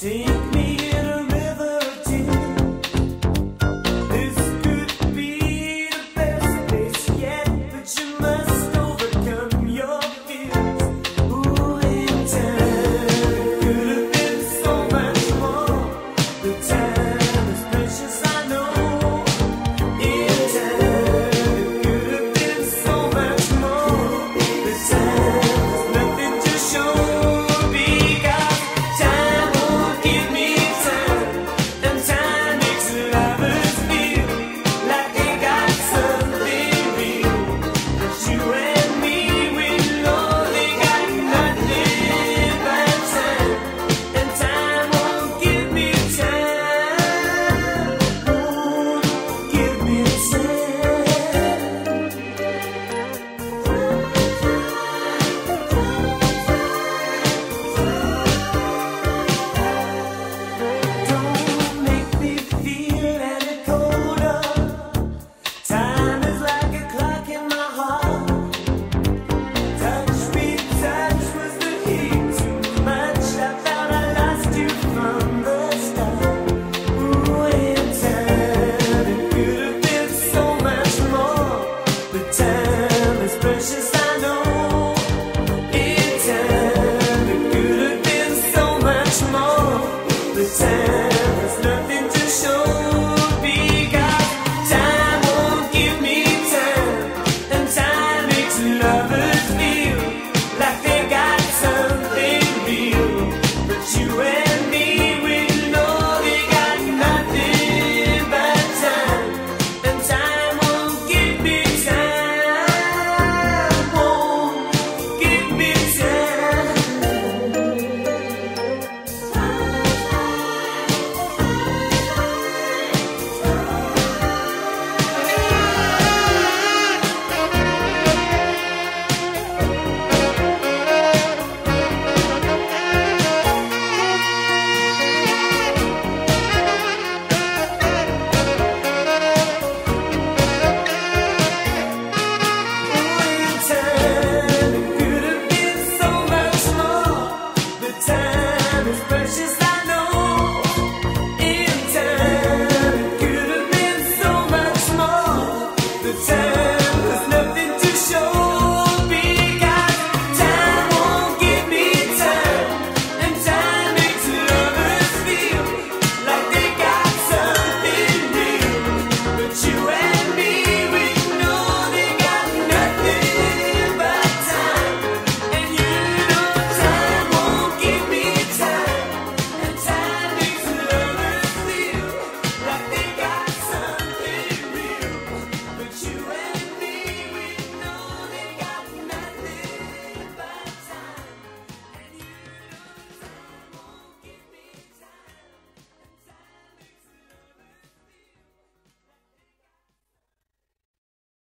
See? pretend